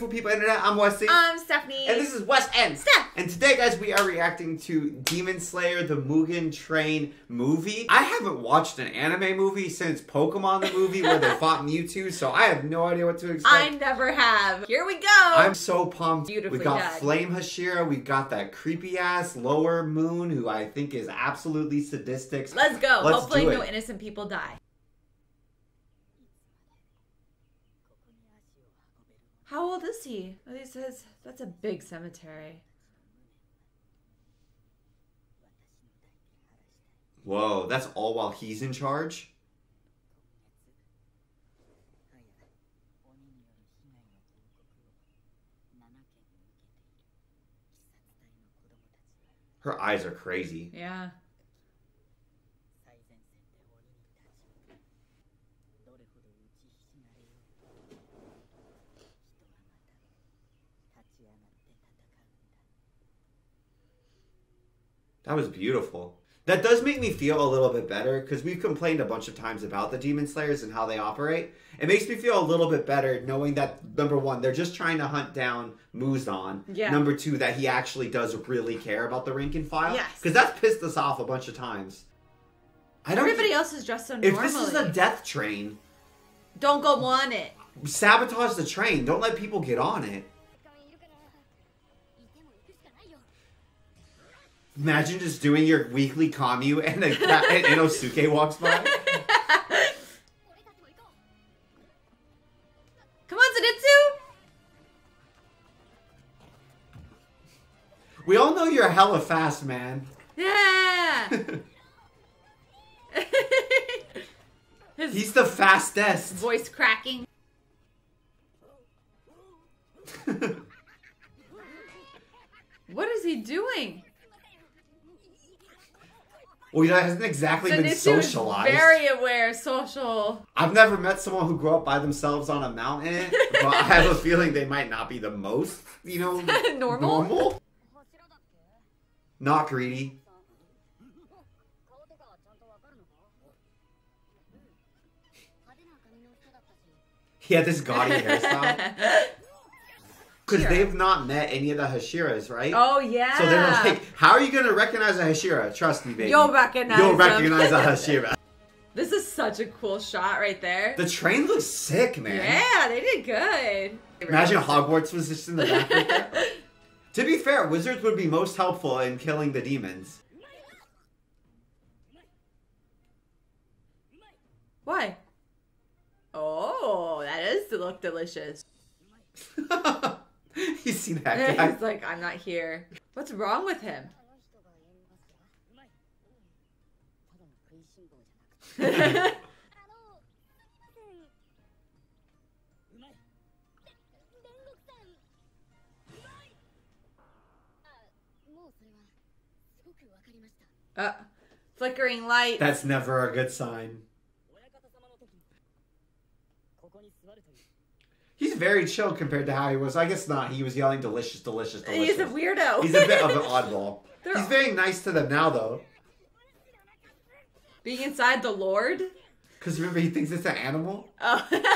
beautiful people internet? I'm Wesley. I'm Stephanie. and this is Wes and. Steph. And today, guys, we are reacting to Demon Slayer, the Mugen Train movie. I haven't watched an anime movie since Pokemon the movie where they fought Mewtwo, so I have no idea what to expect. I never have. Here we go. I'm so pumped. Beautifully we got done. Flame Hashira. We got that creepy ass Lower Moon, who I think is absolutely sadistic. Let's go. Let's Hopefully, no innocent people die. How old is he? Oh, he says that's a big cemetery. Whoa, that's all while he's in charge. Her eyes are crazy. Yeah. That was beautiful. That does make me feel a little bit better because we've complained a bunch of times about the Demon Slayers and how they operate. It makes me feel a little bit better knowing that number one, they're just trying to hunt down Muzan. Yeah. Number two, that he actually does really care about the rank and file. Yes. Because that's pissed us off a bunch of times. I don't. Everybody else is dressed so if this is a death train, Don't go on it. sabotage the train. Don't let people get on it. Imagine just doing your weekly commu and a cat and Inosuke walks by. Come on, Zenitsu! We all know you're hella fast, man. Yeah! He's the fastest. Voice cracking. what is he doing? Well, you know, it hasn't exactly so been socialized. Very aware, social. I've never met someone who grew up by themselves on a mountain, but I have a feeling they might not be the most, you know, normal. normal. Not greedy. He had this gaudy hairstyle. Because they've not met any of the Hashiras, right? oh yeah. So they're like, how are you going to recognize a Hashira? Trust me, baby. You'll recognize You'll them. recognize a Hashira. This is such a cool shot right there. The train looks sick, man. Yeah, they did good. Imagine Hogwarts was just in the back. right to be fair, wizards would be most helpful in killing the demons. Why? Oh, that is to look delicious. you see that guy? He's like, I'm not here. What's wrong with him? uh, flickering light. That's never a good sign. He's very chill compared to how he was. I guess not. He was yelling delicious, delicious, delicious. He's a weirdo. He's a bit of an oddball. He's very nice to them now, though. Being inside the Lord? Because remember, he thinks it's an animal. Oh.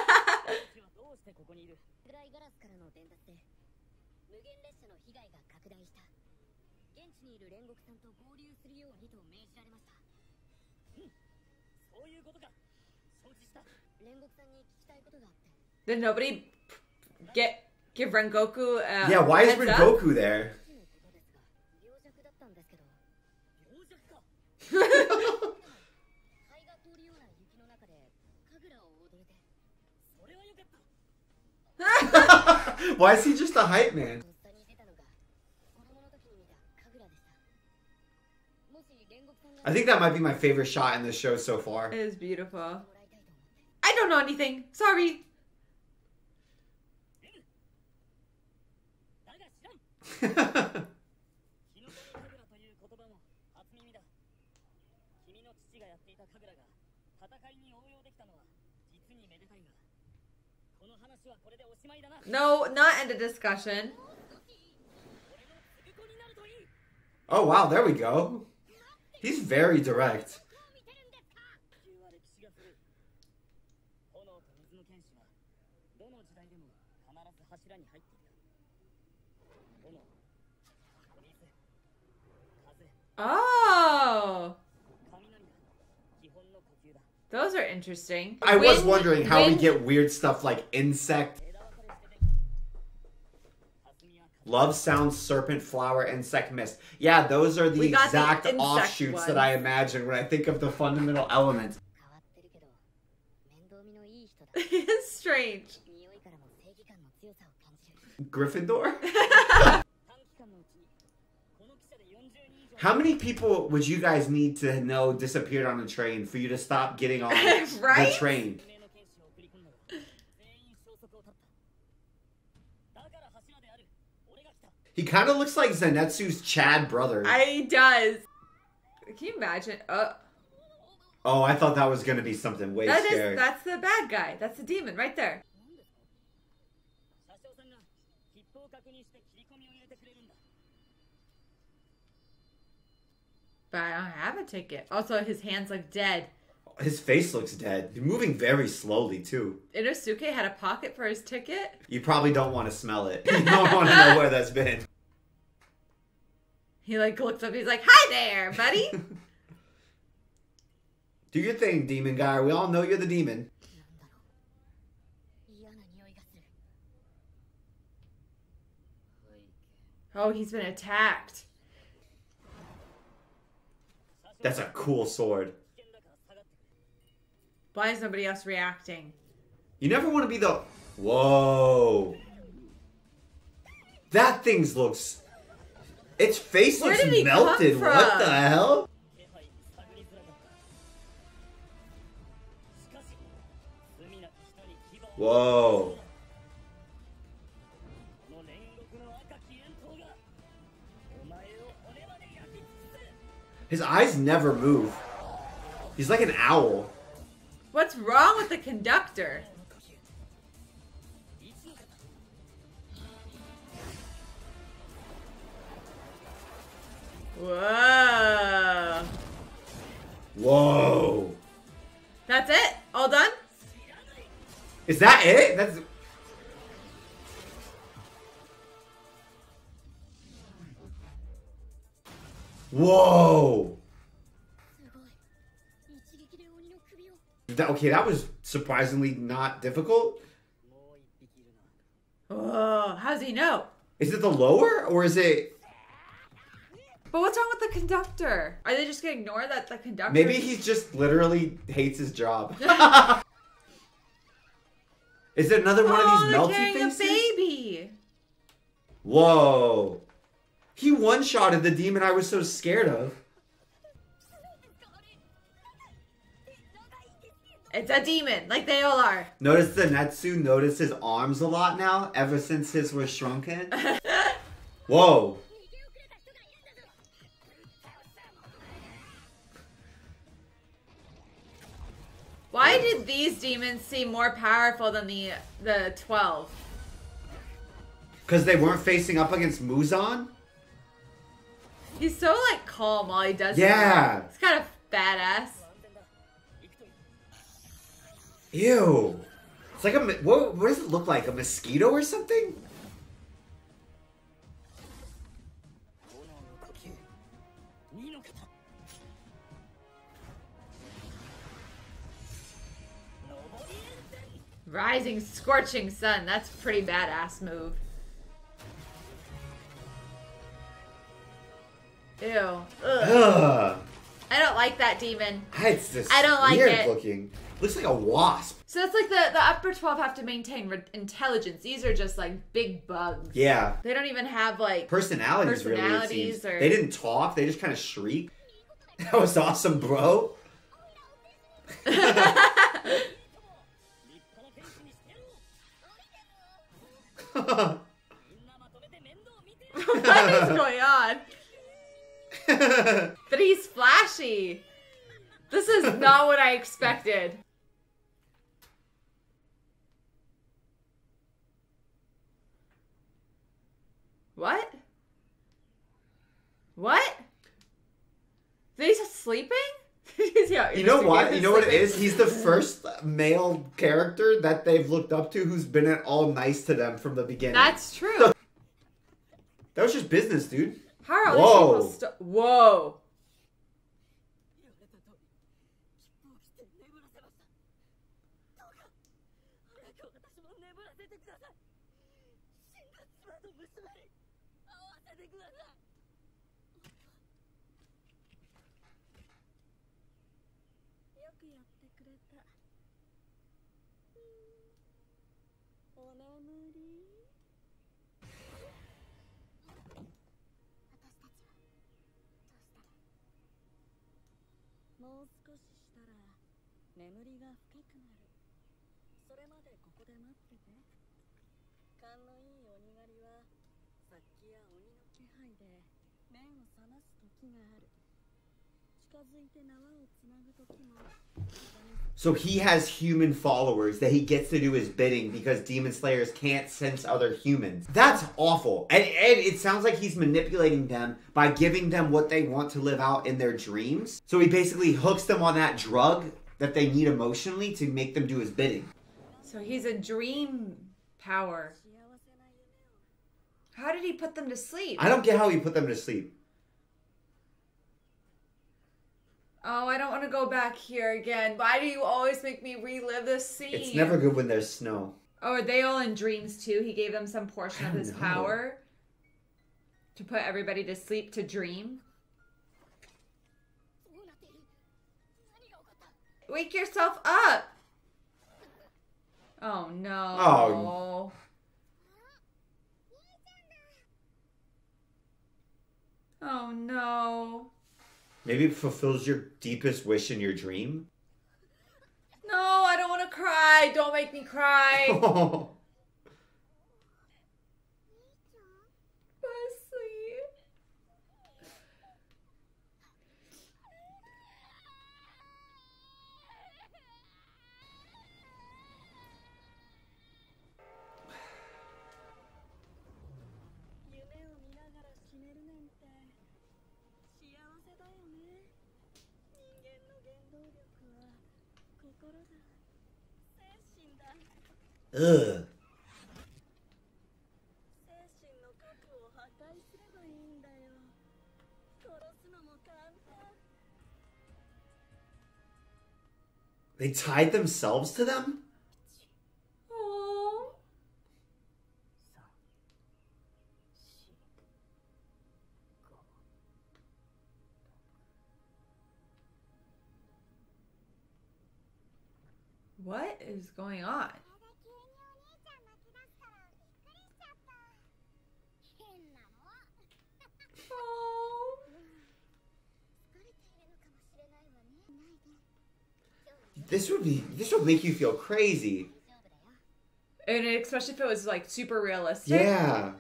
Nobody get give Rengoku. Uh, yeah, why is Rengoku up? there? why is he just a hype man? I think that might be my favorite shot in this show so far. It is beautiful. I don't know anything. Sorry. no, not end of discussion. Oh wow, there we go. He's very direct. Oh. Those are interesting. I wind, was wondering how wind. we get weird stuff like insect. Love sounds serpent flower insect mist. Yeah, those are the exact the offshoots that I imagine when I think of the fundamental elements. it's strange. Gryffindor? How many people would you guys need to know disappeared on a train for you to stop getting on right? the train? He kind of looks like Zenitsu's Chad brother. I, he does. Can you imagine? Uh, oh, I thought that was going to be something way that scary. Is, that's the bad guy. That's the demon right there. but I don't have a ticket. Also, his hands look dead. His face looks dead. He's moving very slowly too. Inosuke had a pocket for his ticket. You probably don't want to smell it. You don't want to know where that's been. He like looks up. He's like, "Hi there, buddy." Do your thing, demon guy. We all know you're the demon. Oh, he's been attacked. That's a cool sword. Why is nobody else reacting? You never want to be the... Whoa. That thing looks... Its face Where looks melted. What the hell? Whoa. His eyes never move. He's like an owl. What's wrong with the conductor? Whoa. Whoa. That's it? All done? Is that it? That's Whoa! That, okay, that was surprisingly not difficult. Oh, how does he know? Is it the lower or is it? But what's wrong with the conductor? Are they just gonna ignore that the conductor? Maybe he just literally hates his job. is there another one of these oh, melty things? Oh, baby. Whoa. He one-shotted the demon I was so scared of. It's a demon, like they all are. Notice Zenitsu notice his arms a lot now, ever since his were shrunken. Whoa. Why did these demons seem more powerful than the the 12? Because they weren't facing up against Muzan? He's so like calm while he does Yeah. It. It's kind of badass. Ew. It's like a what, what does it look like? A mosquito or something? Rising scorching sun. That's pretty badass move. Ew. Ugh. Ugh. I don't like that demon. It's just I don't like weird it. looking. Looks like a wasp. So that's like the, the upper 12 have to maintain intelligence. These are just like big bugs. Yeah. They don't even have like personalities, personalities really. Or... They didn't talk, they just kind of shriek. That was awesome, bro. what is going on? But he's flashy. This is not what I expected. What? What? Is he sleeping? Yeah. You know what? You know what it is? He's the first male character that they've looked up to who's been at all nice to them from the beginning. That's true. that was just business, dude. How are Whoa. other people st- Whoa. So he has human followers that he gets to do his bidding because demon slayers can't sense other humans. That's awful. And, and, it sounds like he's manipulating them by giving them what they want to live out in their dreams. So he basically hooks them on that drug that they need emotionally to make them do his bidding. So he's a dream power. How did he put them to sleep? I don't get how he put them to sleep. Oh, I don't want to go back here again. Why do you always make me relive this scene? It's never good when there's snow. Oh, are they all in dreams too? He gave them some portion of his know. power to put everybody to sleep to dream. Wake yourself up! Oh no. Oh. Oh no. Maybe it fulfills your deepest wish in your dream. No, I don't want to cry. Don't make me cry. They tied themselves to them? What is going on? This would be this would make you feel crazy. And especially if it was like super realistic. Yeah.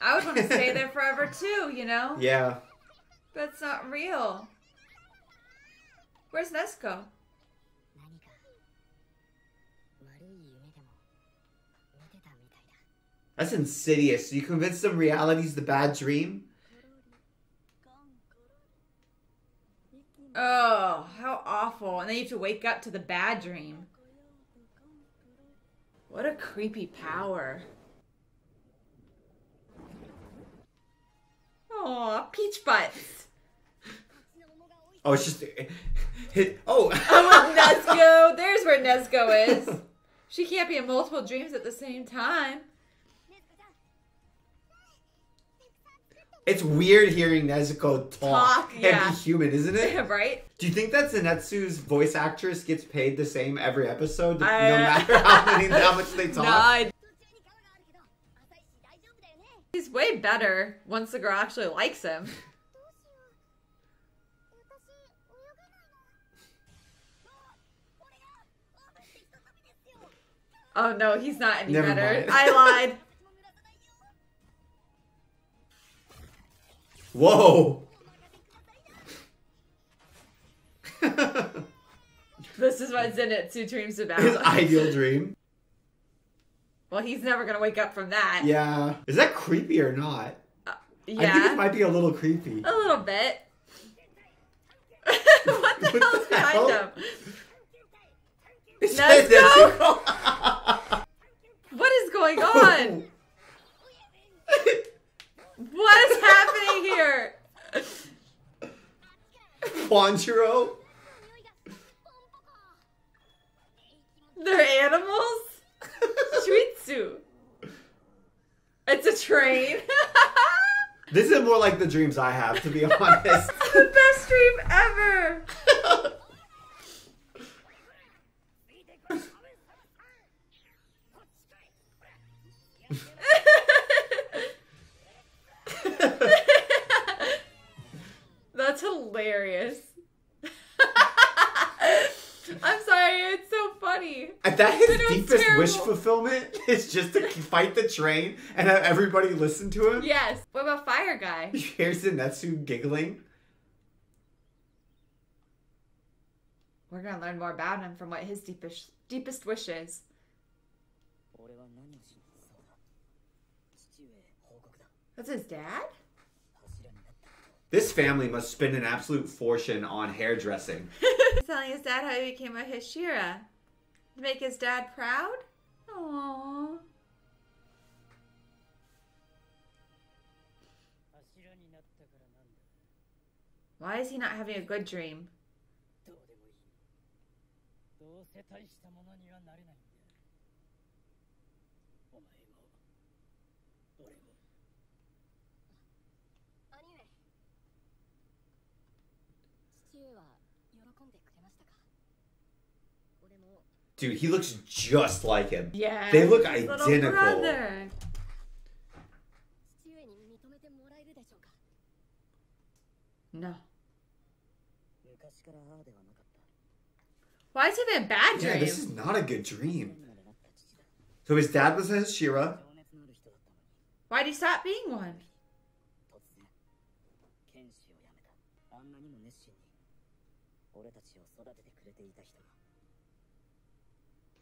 I would want to stay there forever too, you know? Yeah. But it's not real. Where's Nezuko? That's insidious. You convince them reality's the bad dream? Oh, how awful. And then you have to wake up to the bad dream. What a creepy power. Oh, peach butts. Oh, it's just. It, oh! oh, Nezuko! There's where Nezuko is. She can't be in multiple dreams at the same time. It's weird hearing Nezuko talk, talk yeah. and be human, isn't it? right? Do you think that Zenitsu's voice actress gets paid the same every episode, uh, no matter how, many, how much they talk? Nah, he's way better once the girl actually likes him. oh no, he's not any Never better. Mind. I lied. Whoa! this is what Zenitsu dreams about. His ideal dream. Well, he's never gonna wake up from that. Yeah. Is that creepy or not? Uh, yeah. I think it might be a little creepy. A little bit. what the what hell's the hell? behind him? go! what is going on? What is happening here? Wanjiro. They're animals? Shritsu. It's a train. This is more like the dreams I have, to be honest. the best dream ever. hilarious. I'm sorry, it's so funny. That his deepest terrible. wish fulfillment is just to fight the train and have everybody listen to him. Yes. What about Fire Guy? Here's Zenitsu giggling. We're gonna learn more about him from what his deepest deepest wish is. That's his dad? This family must spend an absolute fortune on hairdressing. Telling his dad how he became a Hashira. To make his dad proud? Aww. Why is he not having a good dream? Dude, he looks just like him. Yeah. They look identical. No. Why is it a bad dream? Yeah, this is not a good dream. So his dad was a Hashira. Why'd he stop being one?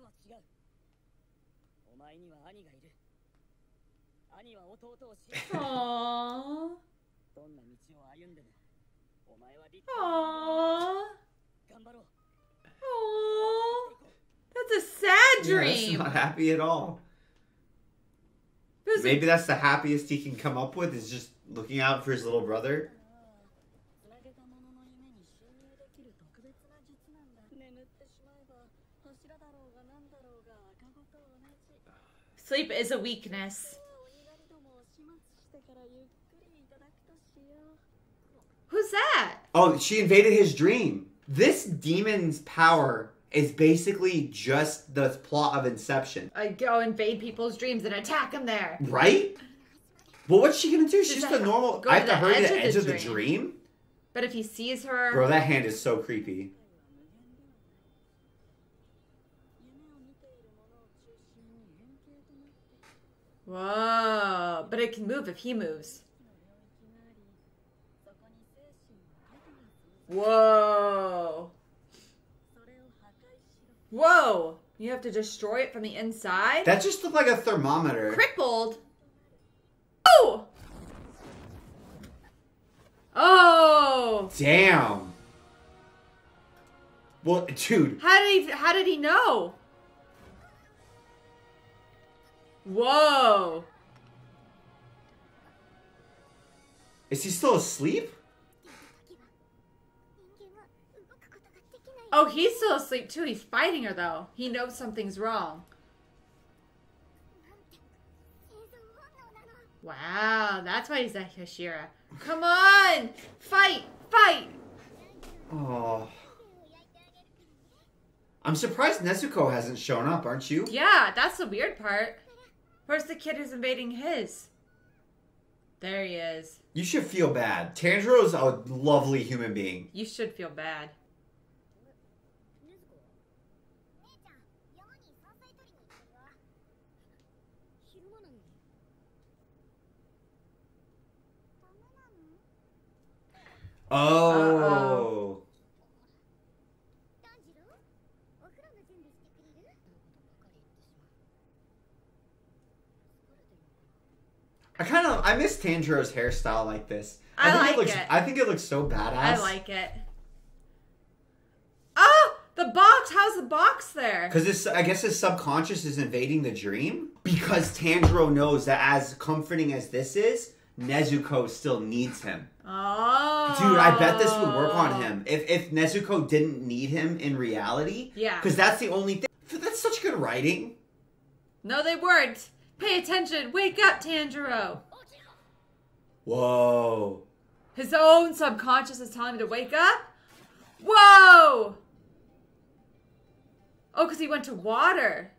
俺とは違うお前には兄がいる兄は弟を知る Aww. どんな道を歩んでもお前は立派 Aww. に頑張ろう Aww. That's a sad Yeah, that's dream. not happy at all. It was a- Maybe that's the happiest he can come up with is just looking out for his little brother. Sleep is a weakness. Who's that? Oh, she invaded his dream. This demon's power is basically just the plot of Inception. I go invade people's dreams and attack them there. Right? Well, what's she gonna do? She's just a normal. I have to hurry to the edge, of the, edge of the dream. But if he sees her, bro, that hand is so creepy. Whoa, but it can move if he moves. Whoa. Whoa. You have to destroy it from the inside? That just looked like a thermometer. Crippled? Oh! Oh! Damn. Well, dude. How did he, how did he know? Whoa. Is he still asleep? Oh, he's still asleep too. He's fighting her though. He knows something's wrong. Wow, that's why he's at Hashira. Come on! Fight! Fight! Oh. I'm surprised Nezuko hasn't shown up, aren't you? Yeah, that's the weird part. Where's the kid who's invading his? There he is. You should feel bad. Tanjiro's a lovely human being. You should feel bad. Oh. 禰豆 I kind of I miss Tanjiro's hairstyle like this. I think like it looks it. I think it looks so badass. I like it. Oh, the box. How's the box there? Because this, I guess his subconscious is invading the dream. Because Tanjiro knows that as comforting as this is, Nezuko still needs him. Oh, Dude, I bet this would work on him. Oh. If if Nezuko didn't need him in reality. Yeah. Because that's the only thing. That's such good writing. No, they weren't. Pay attention! Wake up, Tanjiro! Whoa. His own subconscious is telling him to wake up? Whoa! Oh, because he went to water.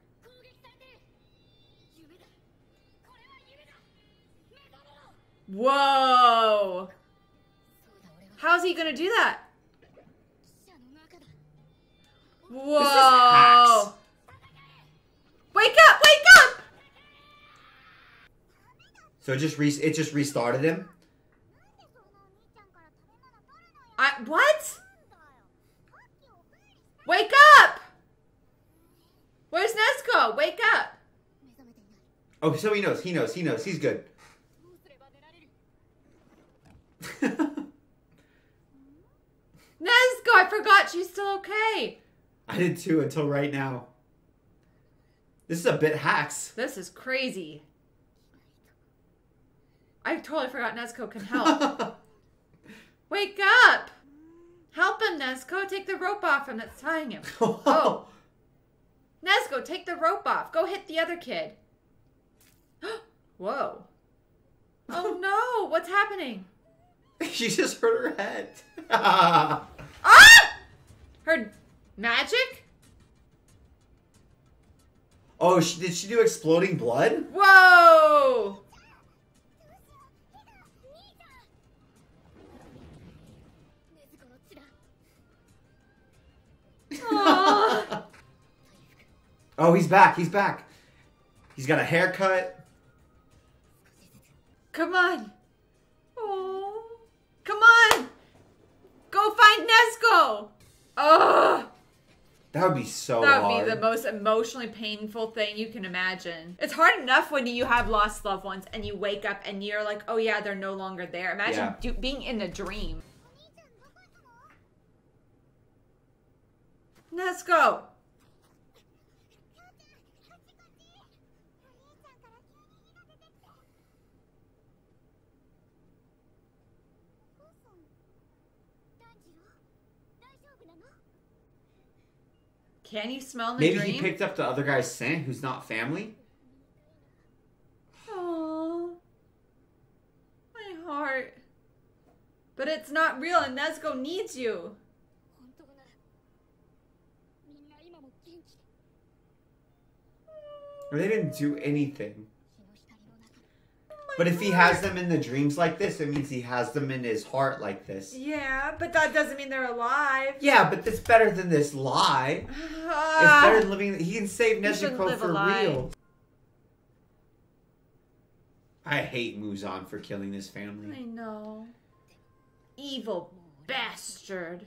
Whoa! How's he gonna do that? Whoa! Wake up! Wake up! So it just re it just restarted him. I what? Wake up! Where's Nezuko? Wake up! Oh, so he knows. He knows. He knows. He's good. Nezuko, I forgot she's still okay. I did too until right now. This is a bit hacks. This is crazy. I totally forgot Nezuko can help. Wake up! Help him, Nezuko. Take the rope off him that's tying him. oh. Nezuko, take the rope off. Go hit the other kid. Whoa. Oh no, what's happening? she just hurt her head. Ah! Her magic? oh, she, did she do exploding blood? Whoa! oh, he's back. He's back. He's got a haircut. Come on. Oh. Come on. Go find Nezuko. Ugh. That would be so That would hard. be the most emotionally painful thing you can imagine. It's hard enough when you have lost loved ones and you wake up and you're like, oh yeah, they're no longer there. Imagine Yeah. being in a dream. Let's go. Can you smell the Maybe dream? he picked up the other guy's scent who's not family. Oh, my heart. But it's not real, and Nezuko needs you. Or They didn't do anything. But if he has them in the dreams like this, it means he has them in his heart like this. Yeah, but that doesn't mean they're alive. Yeah, but that's better than this lie. Uh, it's better than living. He can save Nezuko for real. I hate Muzan for killing this family. I know. Evil bastard.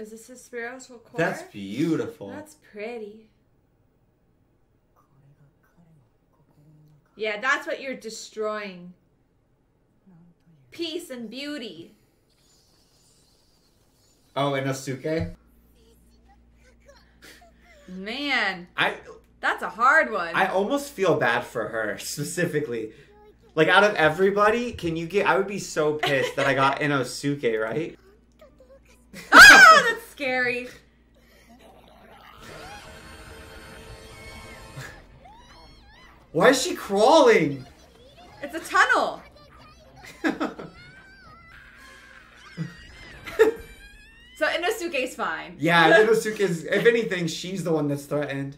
Is this a spiritual core? That's beautiful. That's pretty. Yeah, that's what you're destroying. Peace and beauty. Oh, and Inosuke? Man. I that's a hard one. I almost feel bad for her specifically. Like out of everybody, can you get I would be so pissed that I got Inosuke, right? ah, that's scary. Why is she crawling? It's a tunnel. so Inosuke's fine. Yeah, Inosuke is. If anything, she's the one that's threatened.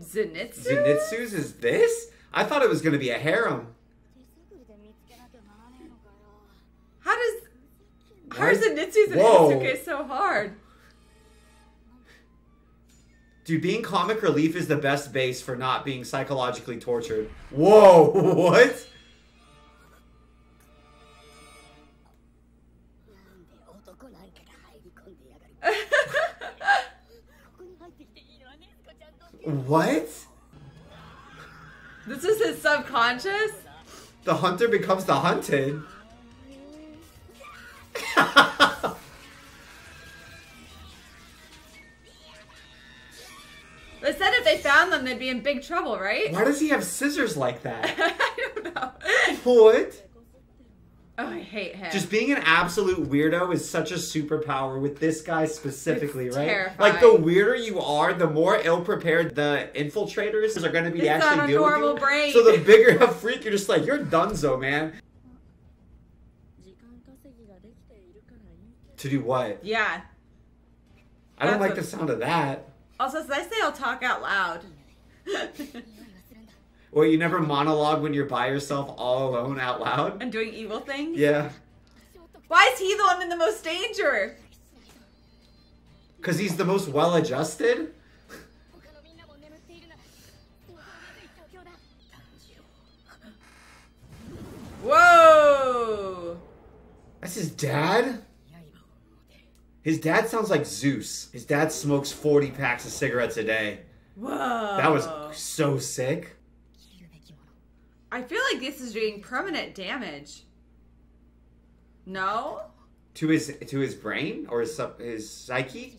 Zenitsu? Zenitsu's is this? I thought it was gonna be a harem. Hers and Nitsu's and Inosuke so hard. Dude, being comic relief is the best base for not being psychologically tortured. Whoa, what? what? This is his subconscious? The hunter becomes the hunted. They said if they found them, they'd be in big trouble, right? Why does he have scissors like that? I don't know. What? Oh, I hate him. Just being an absolute weirdo is such a superpower with this guy specifically, It's right? terrifying. Like the weirder you are, the more ill-prepared the infiltrators are going to be It's actually not a with normal you. brain. So the bigger a freak, you're just like you're donezo, man. To do what? Yeah. I don't like the sound of that. Also, did I say I'll talk out loud? Well, you never monologue when you're by yourself all alone out loud. And doing evil things? Yeah. Why is he the one in the most danger? Because he's the most well adjusted? Whoa! That's his dad? His dad sounds like Zeus. His dad smokes 40 packs of cigarettes a day. Whoa. That was so sick. I feel like this is doing permanent damage. No? To his to his brain or his his psyche?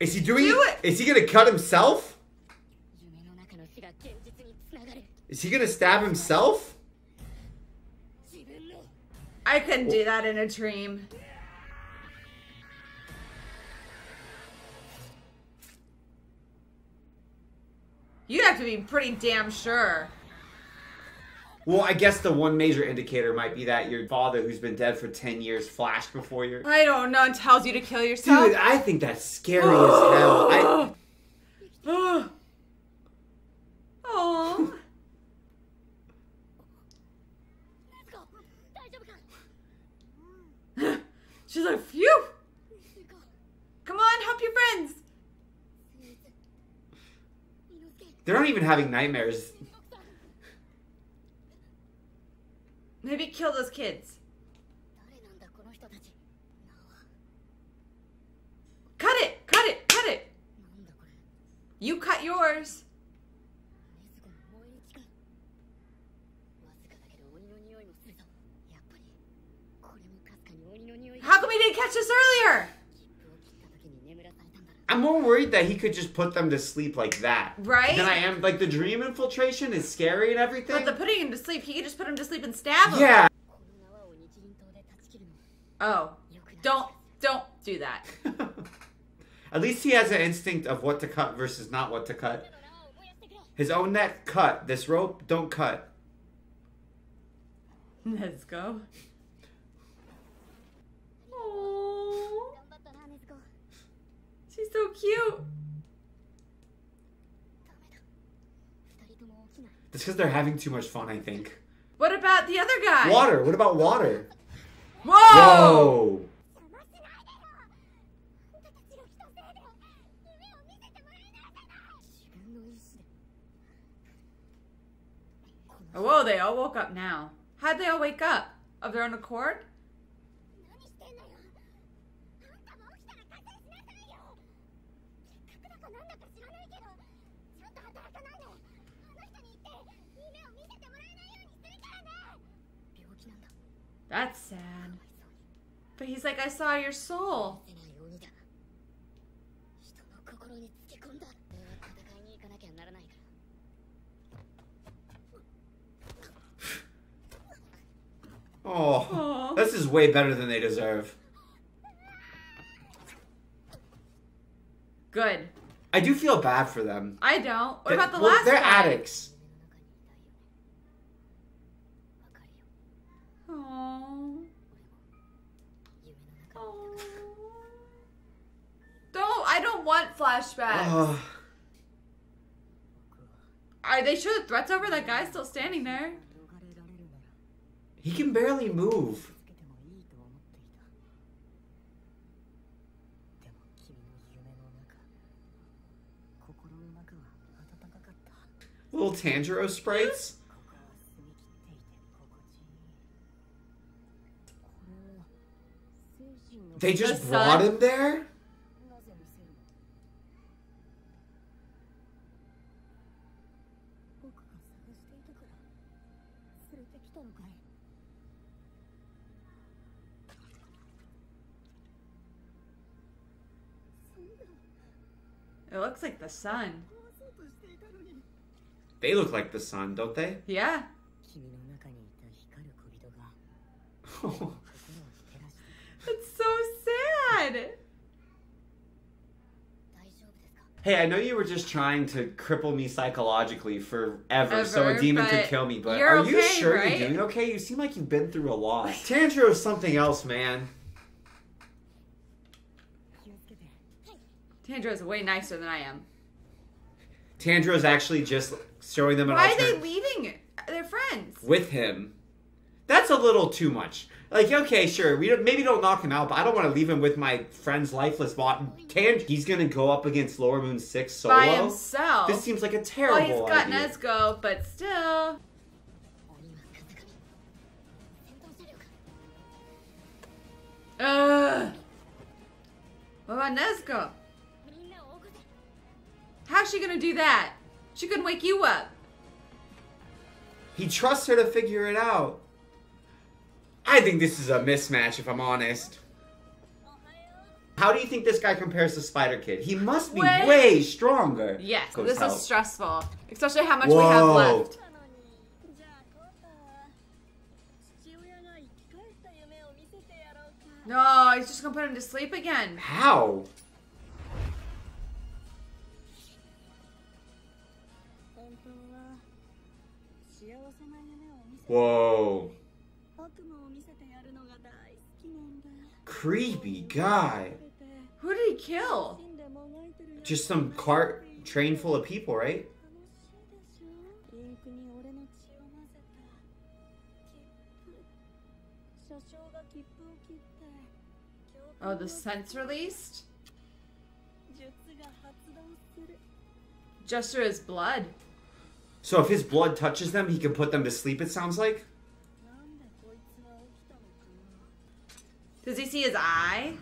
Is he doing? Do it. Is he gonna cut himself? Is he gonna stab himself? I couldn't do that in a dream. You'd have to be pretty damn sure. Well, I guess the one major indicator might be that your father, who's been dead for 10 years, flashed before your. I don't know, tells you to kill yourself. Dude, I think that's scary as hell. I. Oh. She's like, phew! Come on, help your friends! They're not even having nightmares. Maybe kill those kids. Cut it! Cut it! Cut it! You cut yours. catch this earlier. I'm more worried that he could just put them to sleep like that. Right? Than I am. Like, the dream infiltration is scary and everything. But the putting him to sleep, he could just put him to sleep and stab him. Yeah. Oh. Don't, don't do that. At least he has an instinct of what to cut versus not what to cut. His own net, cut. This rope, don't cut. Let's go. He's so cute. It's because they're having too much fun, I think. What about the other guy? Water. What about water? Whoa! Whoa. Oh, whoa, they all woke up now. How'd they all wake up? Of their own accord? That's sad. But he's like, I saw your soul. Oh, Aww. this is way better than they deserve. Good. I do feel bad for them. I don't. What about the well, last? They're guy? addicts. flashbacks. Are they sure the threat's over? That guy's still standing there. He can barely move. Little Tanjiro sprites? They just the brought him there? It looks like the sun. They look like the sun, don't they? Yeah. That's so sad. Hey, I know you were just trying to cripple me psychologically forever Ever, so a demon could kill me, but are okay, you sure right? you're doing okay? You seem like you've been through a lot. Tanjiro is something else, man. Tanjiro's way nicer than I am. Tanjiro's actually just showing them an Why are they leaving? They're friends. with him. That's a little too much. Like, okay, sure, we don't, maybe don't knock him out, but I don't want to leave him with my friend's lifeless bot. Tand, he's gonna go up against Lower Moon Six solo. By himself. This seems like a well, terrible he's got idea. Nezuko, but still. Ugh. What about Nezuko? How's she gonna do that? She couldn't wake you up. He trusts her to figure it out. I think this is a mismatch, if I'm honest. How do you think this guy compares to Spider Kid? He must be way, way stronger. Yes, this help. is stressful, especially how much Whoa. we have left. No, he's just gonna put him to sleep again. How? Whoa. Creepy guy. Who did he kill? Just some cart train full of people, right? Oh, the sense released? Gesture is blood. So if his blood touches them, he can put them to sleep, it sounds like? Does he see his eye?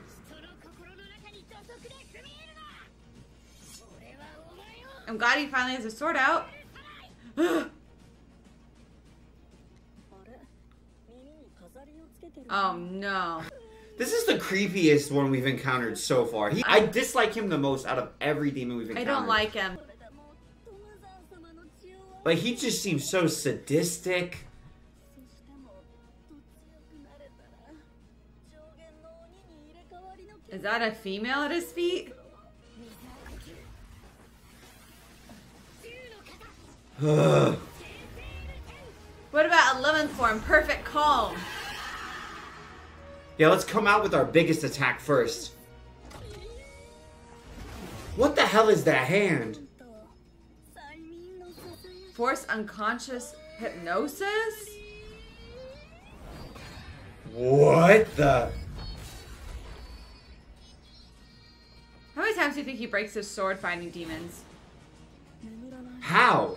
I'm glad he finally has a sword out. oh no. This is the creepiest one we've encountered so far. He, I dislike him the most out of every demon we've encountered. I don't like him. But he just seems so sadistic. Is that a female at his feet? what about 11th form? Perfect calm. Yeah, let's come out with our biggest attack first. What the hell is that hand? Force unconscious hypnosis? What the? How many times do you think he breaks his sword finding demons? How?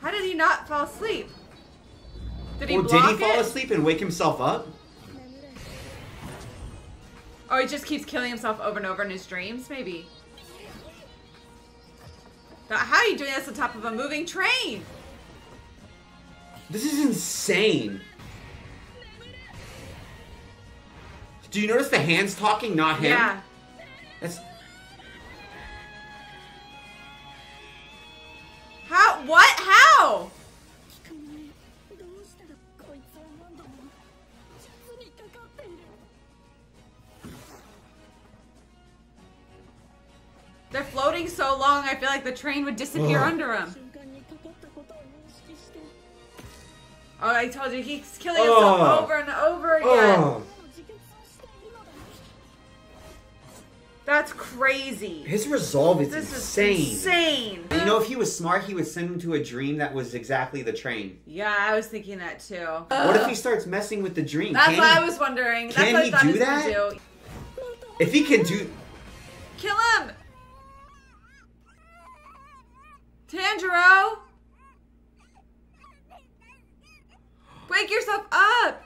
How did he not fall asleep? Did he, well, did he fall it? asleep and wake himself up? Or he just keeps killing himself over and over in his dreams, maybe. How are you doing this on top of a moving train? This is insane. Do you notice the hands talking, not him? Yeah. That's the train would disappear Ugh. under him. Oh, I told you, he's killing himself over and over again. That's crazy. His resolve is this insane. Is insane. You know, if he was smart, he would send him to a dream that was exactly the train. Yeah, I was thinking that too. Ugh. What if he starts messing with the dream? That's can what he, I was wondering. Can That's what he I thought do he that? Do. If he can do, Andrew! Wake yourself up!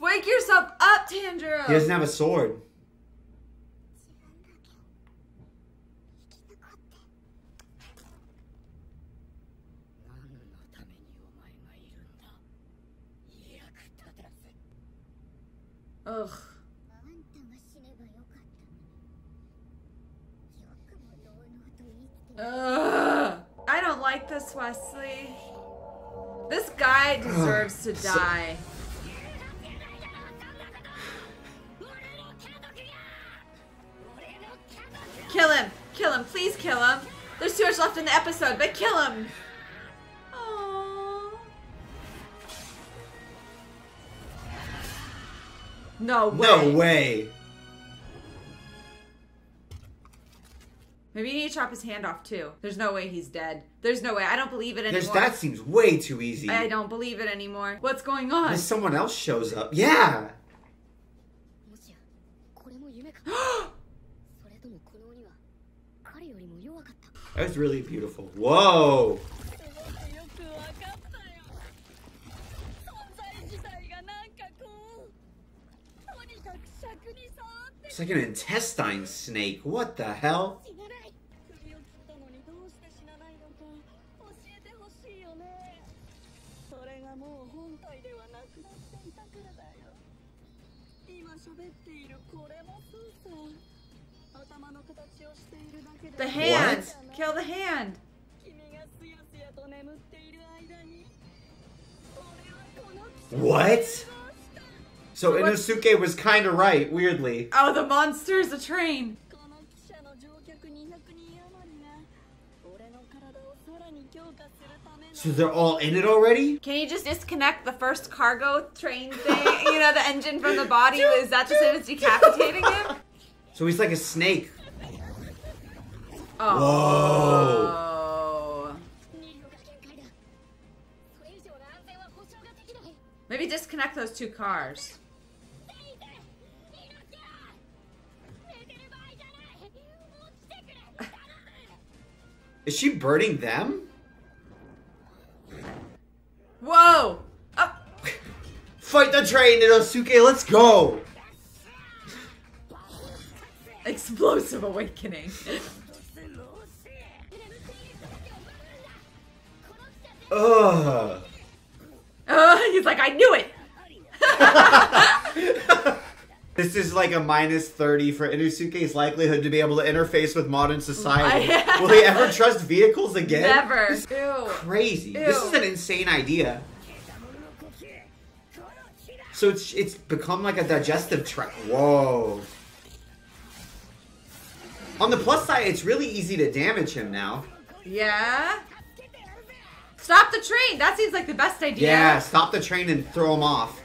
Wake yourself up, Tanjiro! He doesn't have a sword. Ugh. Ugh. I don't like this, Wesley. This guy deserves to die. Kill him! Kill him! Please kill him! There's too much left in the episode, but kill him! Aww. No way. No way. Maybe he need to chop his hand off too. There's no way he's dead. There's no way. I don't believe it anymore. There's, that seems way too easy. I don't believe it anymore. What's going on? Someone else shows up. Yeah. that was really beautiful. Whoa. It's like an intestine snake. What the hell? The hand! What? Kill the hand! What? So what? Inosuke was kind of right, weirdly. Oh, the monster is a train! So they're all in it already? Can you just disconnect the first cargo train thing? you know, the engine from the body? Is that just him decapitating him? So he's like a snake Oh. Whoa. Maybe disconnect those two cars. Is she burning them? Whoa! Up! Fight the train, Inosuke, let's go! Explosive awakening. Ugh. Uh, he's like, I knew it! This is like a minus 30 for Inosuke's likelihood to be able to interface with modern society. Will he ever trust vehicles again? Never. This is Ew. crazy. This is an insane idea. So it's it's become like a digestive tract. Whoa. On the plus side, it's really easy to damage him now. Yeah? Stop the train! That seems like the best idea. Yeah, stop the train and throw him off.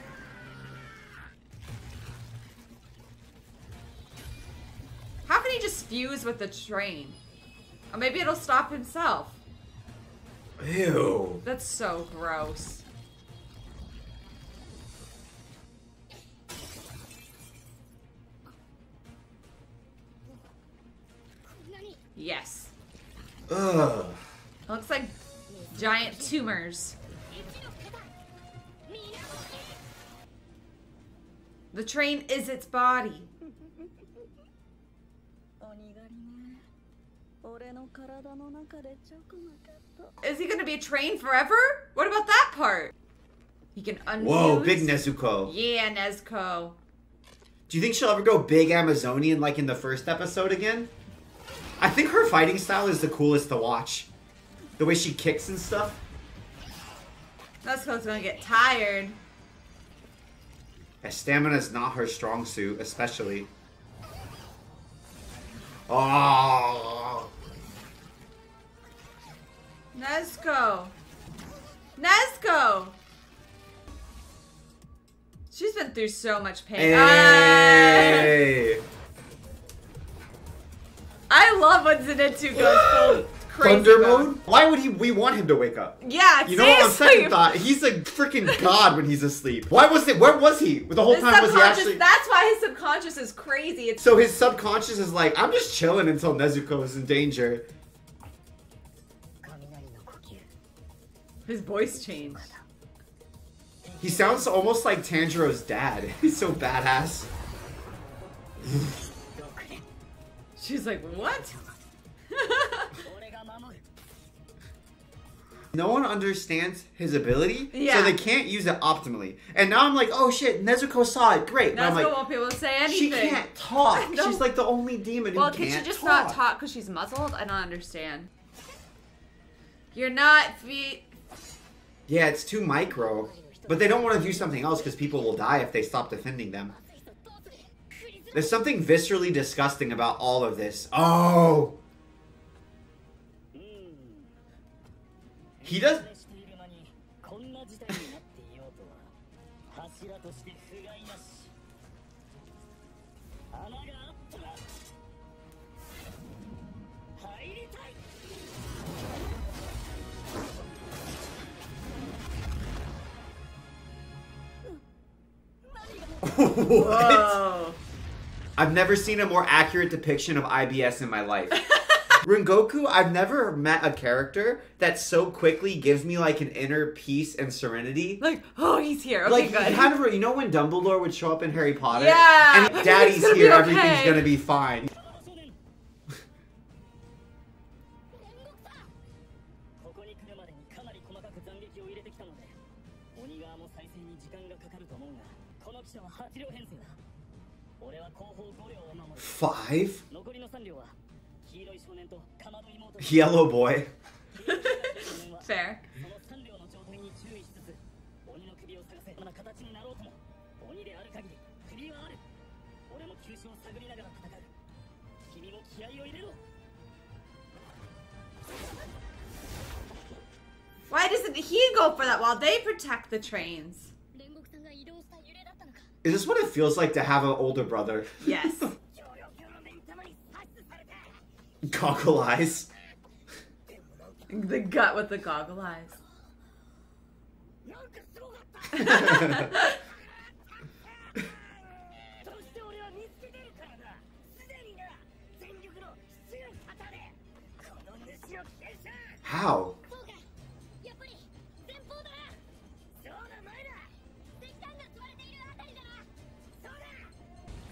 How can he just fuse with the train? Or maybe it'll stop himself. Ew. That's so gross. Yes. Ugh. Looks like Giant tumors. The train is its body. Is he gonna be a train forever? What about that part? He can unfuse. Whoa, big Nezuko. Yeah, Nezuko. Do you think she'll ever go big Amazonian like in the first episode again? I think her fighting style is the coolest to watch. The way she kicks and stuff. Nezuko's gonna get tired. Yeah, stamina is not her strong suit, especially. Oh, Nezuko. Nezuko. She's been through so much pain. Ah! I love when Zenitsu goes full crazy. Thunder mode? mode? Why would he? We want him to wake up. Yeah, You know what? On second thought, he's a freaking god when he's asleep. Why was it? Where was he? The whole time was he actually? That's why his subconscious is crazy. It's so his subconscious is like, I'm just chilling until Nezuko is in danger. His voice changed. He sounds almost like Tanjiro's dad. He's so badass. She's like, what? no one understands his ability, yeah. so they can't use it optimally. And now I'm like, oh shit, Nezuko saw it, great. Nezuko I'm like, won't be able to say anything. She can't talk. She's like the only demon well, who can't Well, can she just talk. not talk because she's muzzled? I don't understand. You're not feet. Yeah, it's too micro. But they don't want to do something else because people will die if they stop defending them. There's something viscerally disgusting about all of this. Oh! He does. what? I've never seen a more accurate depiction of IBS in my life. Rengoku, I've never met a character that so quickly gives me like an inner peace and serenity. Like, oh, he's here. Okay, like, good. Kind of, you know when Dumbledore would show up in Harry Potter? Yeah. And Daddy's here, okay. everything's gonna be fine. Five? Yellow boy. Fair. Why doesn't he go for that while they protect the trains? Is this what it feels like to have an older brother? Yes. Goggle eyes. The gut with the goggle eyes. How?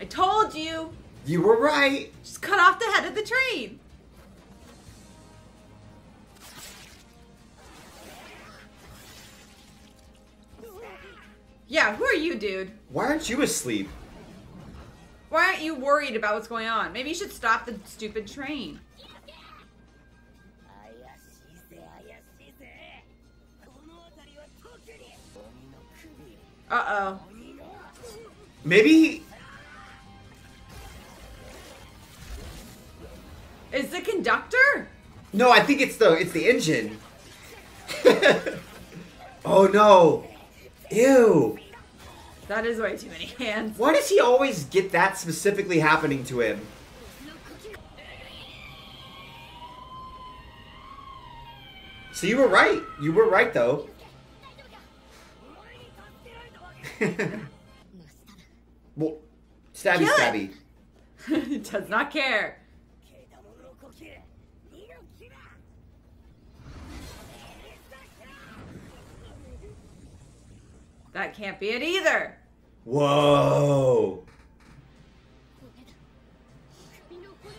I told you! You were right! Just cut off the head of the train! Yeah, who are you, dude? Why aren't you asleep? Why aren't you worried about what's going on? Maybe you should stop the stupid train. Uh-oh. Maybe... Is the conductor? No, I think it's the it's the engine. oh no. Ew. That is way too many hands. Why does he always get that specifically happening to him? So you were right. You were right, though. well, stabby, stabby. Does not care. That can't be it either. Whoa.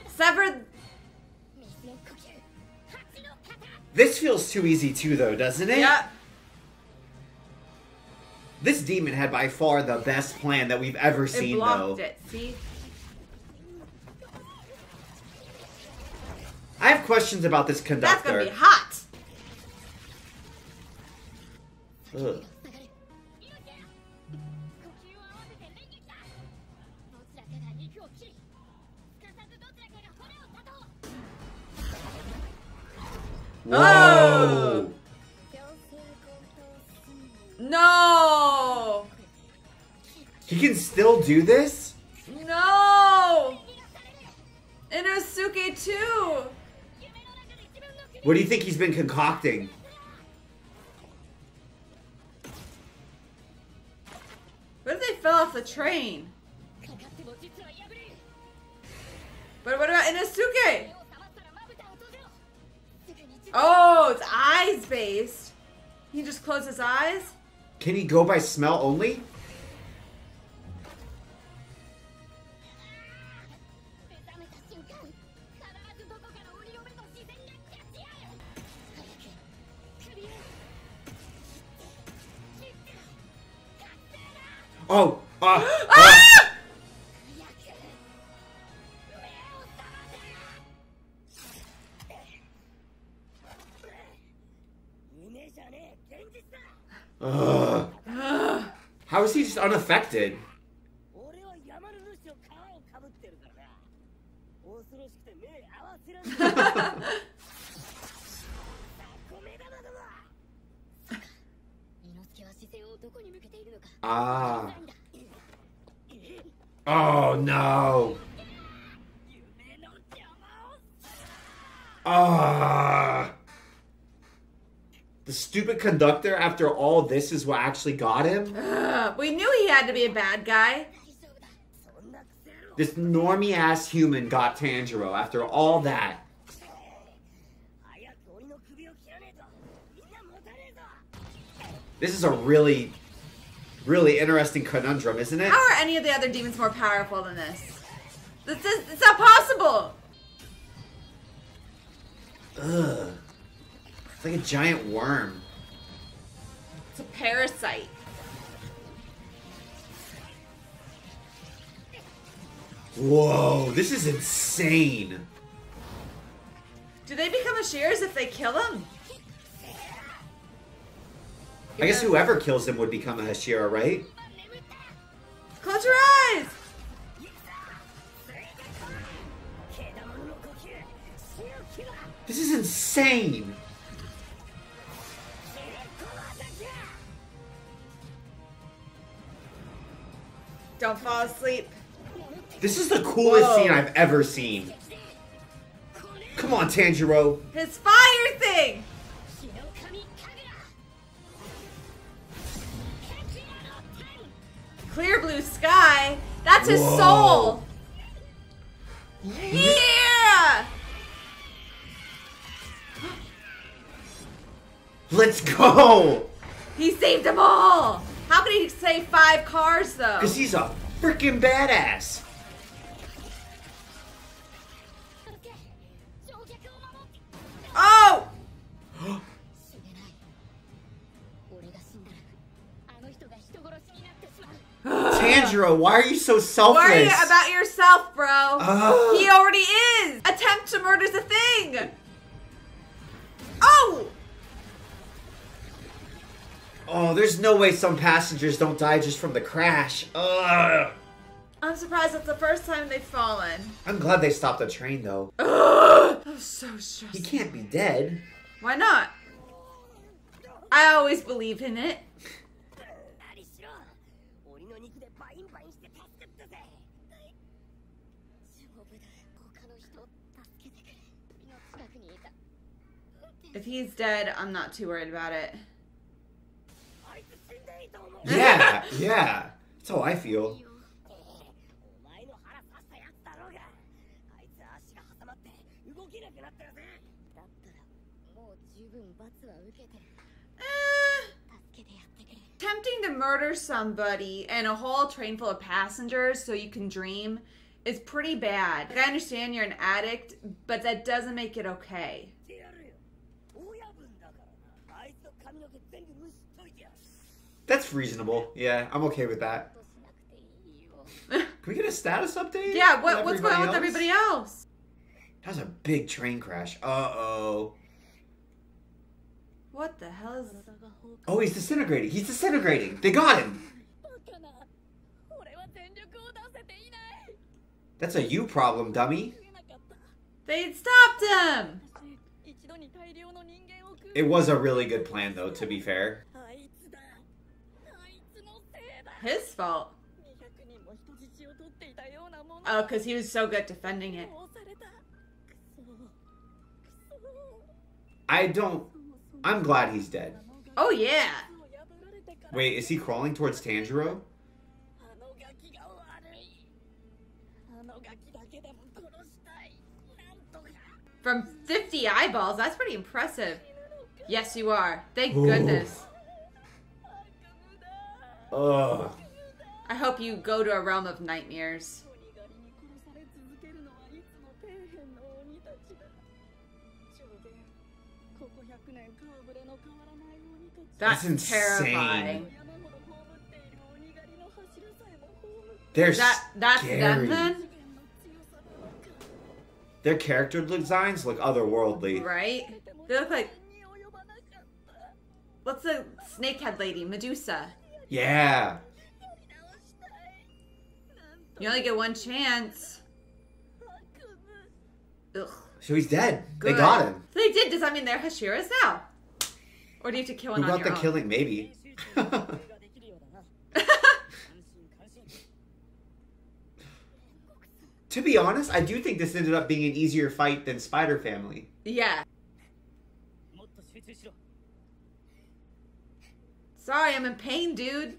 Severed. This feels too easy too, though, doesn't it? Yeah. This demon had by far the best plan that we've ever seen, it blocked though. It. See? I have questions about this conductor. That's gonna be hot. Ugh. Whoa! Oh. No! He can still do this? No! Inosuke too! What do you think he's been concocting? What if they fell off the train? But what about Inosuke? Oh, it's eyes based. He just close his eyes? Can he go by smell only? Oh, uh, uh. just unaffected. ah. Oh no. Ah. The stupid conductor after all this is what actually got him? had to be a bad guy. This normie ass human got Tanjiro after all that. This is a really, really interesting conundrum, isn't it? How are any of the other demons more powerful than this? This is, it's not possible! Ugh. It's like a giant worm. It's a parasite. Whoa, this is insane. Do they become Hashiras if they kill him? I guess whoever kills him would become a Hashira, right? Close your eyes! This is insane! Don't fall asleep. This is the coolest Whoa. scene I've ever seen. Come on, Tanjiro. His fire thing! Clear blue sky. That's his Whoa. soul. Yeah! Let's go! He saved them all! How could he save five cars, though? Because he's a freaking badass. Tanjiro, why are you so selfless? Worry about yourself, bro. Ugh. He already is. Attempt to murder's a thing. Oh. Oh, there's no way some passengers don't die just from the crash. Ugh. I'm surprised that's the first time they've fallen. I'm glad they stopped the train though. Ugh. That was so He can't be dead. Why not? I always believe in it. If he's dead, I'm not too worried about it. Yeah, yeah. That's how I feel. Eh, tempting to murder somebody and a whole train full of passengers so you can dream is pretty bad. Like, I understand you're an addict, but that doesn't make it okay. That's reasonable. Yeah, I'm okay with that. Can we get a status update? Yeah, what, what's going on with everybody else? That was a big train crash. Uh oh. What the hell is. Oh, he's disintegrating. He's disintegrating. They got him. That's a you problem, dummy. They stopped him. It was a really good plan, though, to be fair his fault. Oh, because he was so good defending it. I don't. I'm glad he's dead. Oh, yeah. Wait, is he crawling towards Tanjiro? From 50 eyeballs, that's pretty impressive. Yes, you are. Thank Ooh. goodness. Ugh. I hope you go to a realm of nightmares. That's, That's insane. terrifying. They're that, that's scary. them then? Their character designs look otherworldly. Right? They look like. What's the snakehead lady? Medusa. Yeah. You only get one chance. Ugh. So he's dead. Good. They got him. They did. Does that mean they're Hashiras now? Or do you have to kill one Who got the own? killing? Maybe. to be honest, I do think this ended up being an easier fight than Spider Family. Yeah. Sorry, I'm in pain, dude.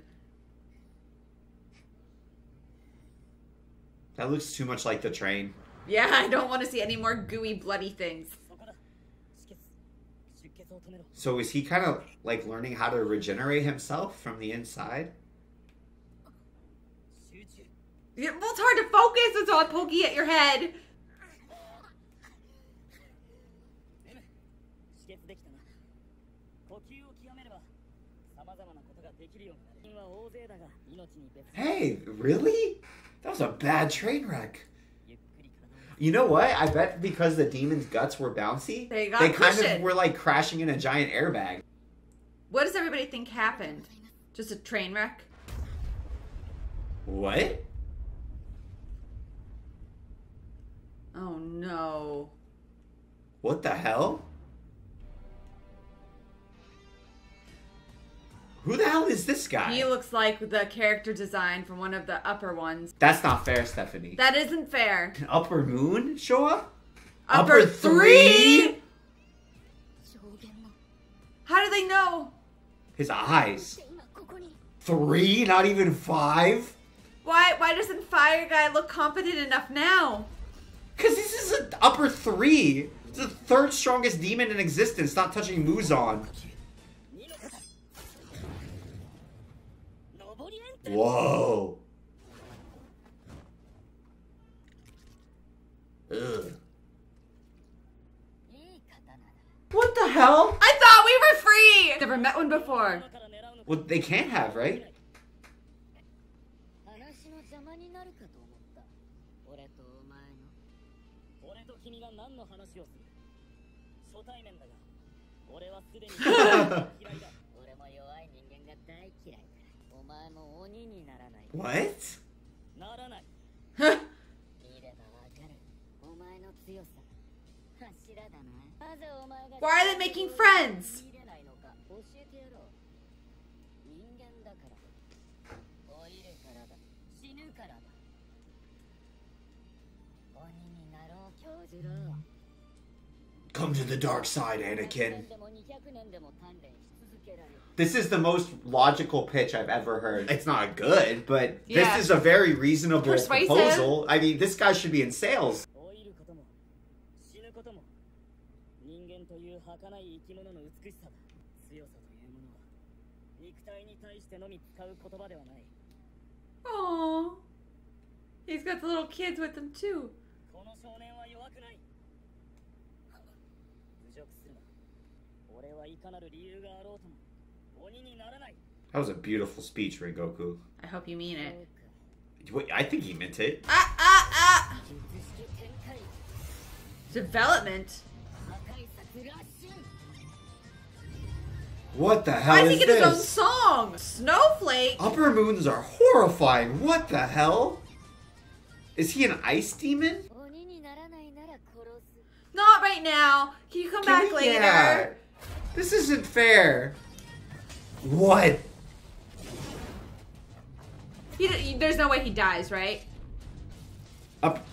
That looks too much like the train. Yeah, I don't want to see any more gooey, bloody things. So is he kind of like learning how to regenerate himself from the inside? Yeah, well, it's hard to focus. It's all pokey at your head. Hey, really? That was a bad train wreck. You know what? I bet because the demon's guts were bouncy, they, they kind of were like crashing in a giant airbag. What does everybody think happened? Just a train wreck? What? Oh no. What the hell? Who the hell is this guy? He looks like the character design from one of the upper ones. That's not fair, Stephanie. That isn't fair. Can upper Moon show up? Upper, upper three? three? How do they know? His eyes. Three, not even five? Why why doesn't Fire Guy look competent enough now? Cause this is an upper three. It's the third strongest demon in existence, not touching Muzan. Whoa. Ugh. What the hell? I thought we were free! Never met one before. Well, they can't have, right? What? Huh? Why are they making friends? Come to the dark side, Anakin. This is the most logical pitch I've ever heard. It's not good, but yeah. this is a very reasonable Persuasive. proposal. I mean, this guy should be in sales. Oh, He's got the little kids with him too. That was a beautiful speech, Rengoku. I hope you mean it. Wait, I think he meant it. Ah, ah, ah! Development. What the hell Why is, is he get his own song? Snowflake. Upper moons are horrifying. What the hell? Is he an ice demon? Not right now. Can you come Can back later? This isn't fair. What? He, there's no way he dies, right? Up.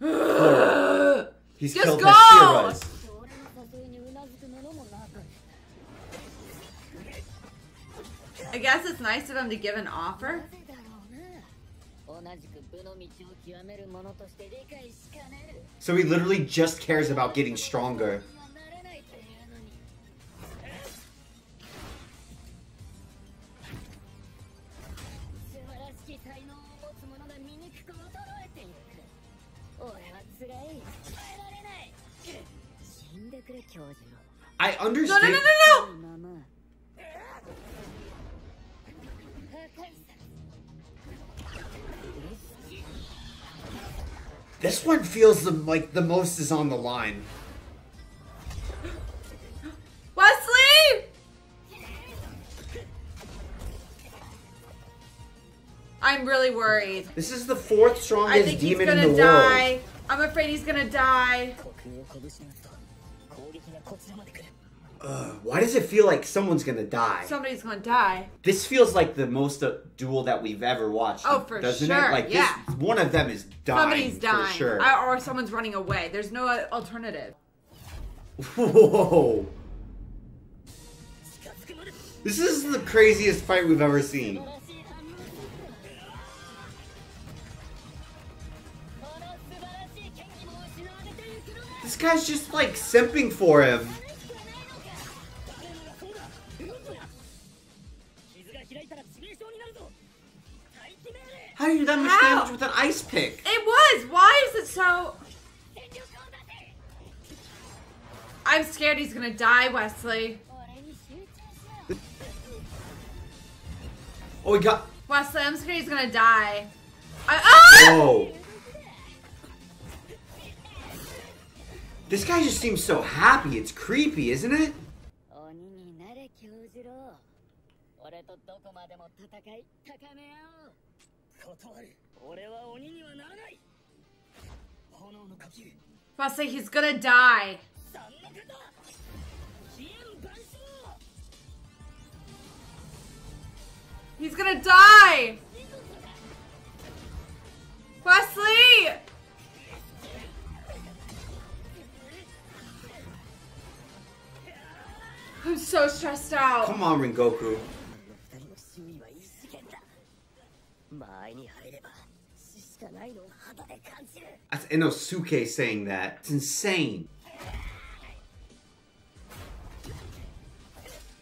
He's Just killed go! I guess it's nice of him to give an offer. なぜだろうな同じく武の道を極める者として理解しかねる So he literally just cares about getting stronger. にはなれないと This one feels the, like the most is on the line. Wesley! I'm really worried. This is the fourth I strongest think he's demon in gonna world. die. I'm afraid he's gonna die why does it feel like someone's gonna die? Somebody's gonna die. This feels like the most uh, duel that we've ever watched. Oh, for doesn't sure. It? Like yeah. this, one of them is dying. Somebody's dying. sure. I, or someone's running away. There's no uh, alternative. Whoa. This is the craziest fight we've ever seen. This guy's just like simping for him. How do you that much How? damage with an ice pick? It was. Why is it so? I'm scared he's gonna die, Wesley. Oh, he got. Wesley, I'm scared he's gonna die. I... Ah! Whoa. This guy just seems so happy. It's creepy, isn't it? Honestly, he's gonna die. He's gonna die! Wesley! I'm so stressed out. Come on, Goku. That's Inosuke saying that. It's insane.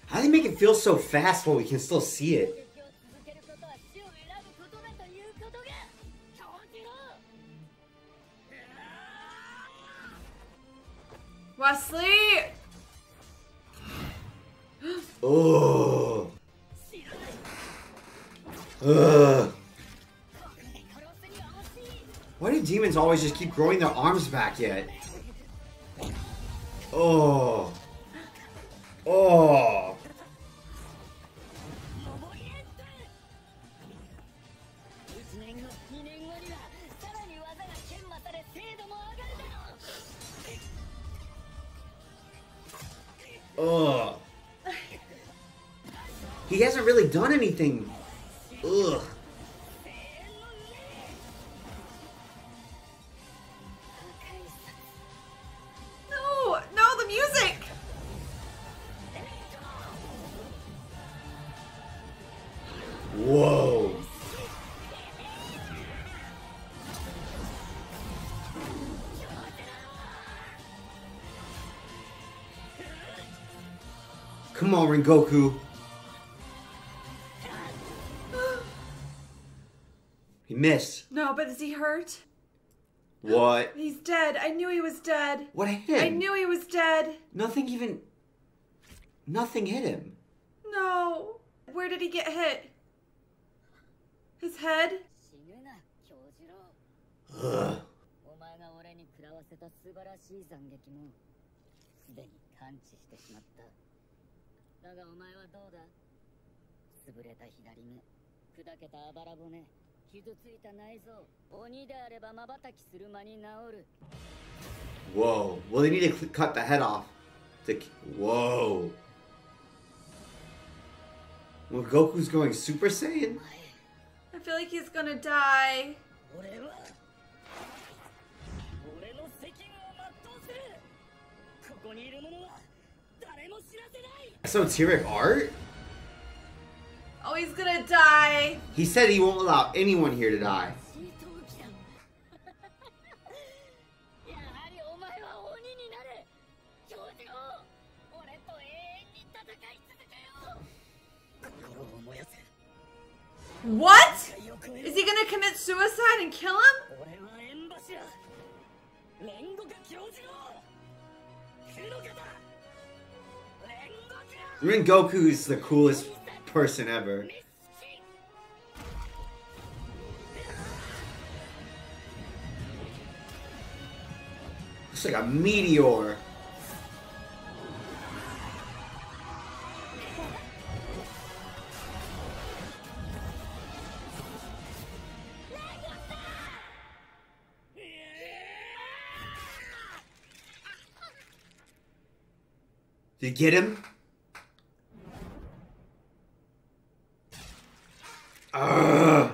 How do they make it feel so fast while we can still see it? Wesley! oh. Ugh. Why do demons always just keep growing their arms back yet? Oh. Oh. Ugh. He hasn't really done anything. Ugh. Whoa. Come on, Rengoku. he missed. No, but is he hurt? What? He's dead. I knew he was dead. What hit him? I knew he was dead. Nothing even. Nothing hit him. No. Where did he get hit? His head? Whoa. Well, they need to cut the head off. To Whoa. Well, Goku's going Super Saiyan? I feel like he's gonna die. So Tyrek art? Oh, he's gonna die. He said he won't allow anyone here to die. What? Is he gonna commit suicide and kill him? Rengoku is the coolest person ever. Looks like a meteor. You get him? Ugh.